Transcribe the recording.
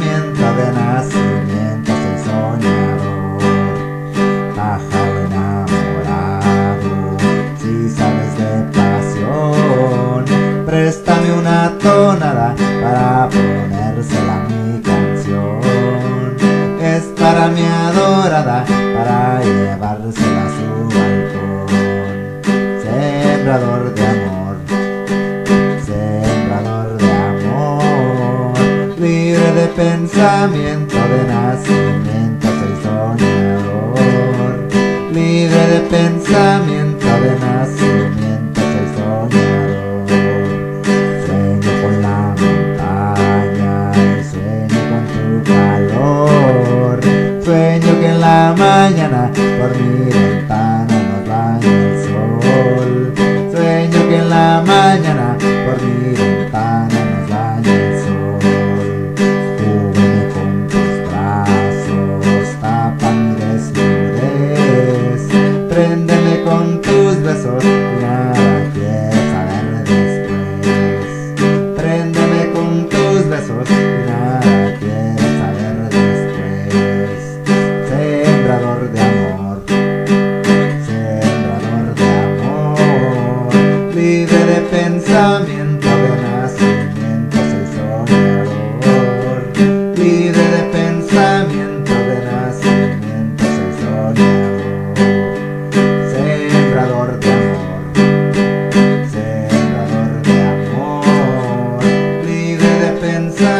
herramienta de nacimiento soy soñador, pájaro enamorado, si sabes de pasión, préstame una tonada para ponérsela a mi canción, es para mi adorada, para llevársela de pensamiento, de nacimiento, soy soñador. Libre de pensamiento, de nacimiento, soy soñador. Sueño con la montaña y sueño con tu calor. Sueño que en la mañana por y nada quiero saber después. Sembrador de amor, sembrador de amor, libre de pensamiento, sembrador